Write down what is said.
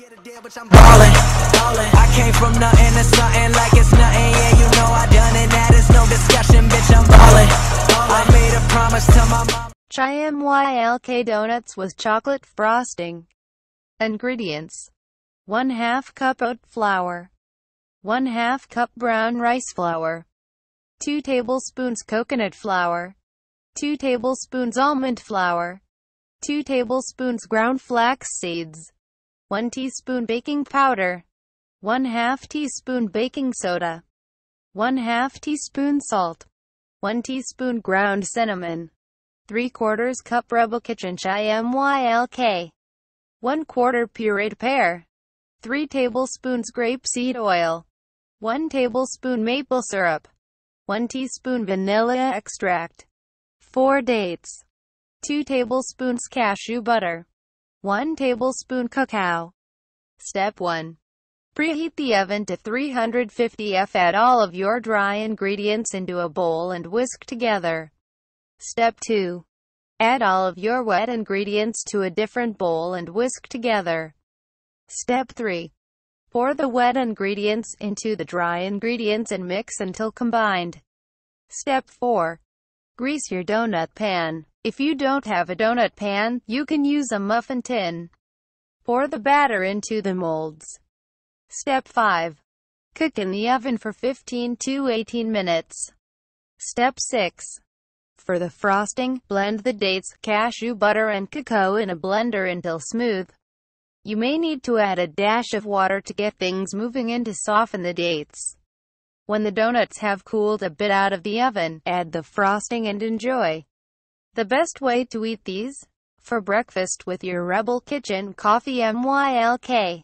Get a deal, bitch, I'm ballin', ballin'. I came from nothing to something like it's nothing. Yeah, you know I done it. That is no discussion, bitch. I'm ballin'. I made a promise to my mom. Chai Mylk Donuts with chocolate frosting. Ingredients. 1 half cup oat flour. 1 half cup brown rice flour. 2 tablespoons coconut flour. 2 tablespoons almond flour. 2 tablespoons ground flax seeds. 1 teaspoon baking powder. 1 2 teaspoon baking soda. 1 2 teaspoon salt. 1 teaspoon ground cinnamon. 3 quarters cup Rebel Kitchen Chai Chimylk. 1 quarter pureed pear. 3 tablespoons grapeseed oil. 1 tablespoon maple syrup. 1 teaspoon vanilla extract. 4 dates. 2 tablespoons cashew butter. 1 tablespoon cacao. Step 1. Preheat the oven to 350 F. Add all of your dry ingredients into a bowl and whisk together. Step 2. Add all of your wet ingredients to a different bowl and whisk together. Step 3. Pour the wet ingredients into the dry ingredients and mix until combined. Step 4. Grease your donut pan. If you don't have a donut pan, you can use a muffin tin. Pour the batter into the molds. Step 5. Cook in the oven for 15 to 18 minutes. Step 6. For the frosting, blend the dates, cashew butter and cocoa in a blender until smooth. You may need to add a dash of water to get things moving and to soften the dates. When the donuts have cooled a bit out of the oven, add the frosting and enjoy. The best way to eat these? For breakfast with your Rebel Kitchen Coffee MYLK.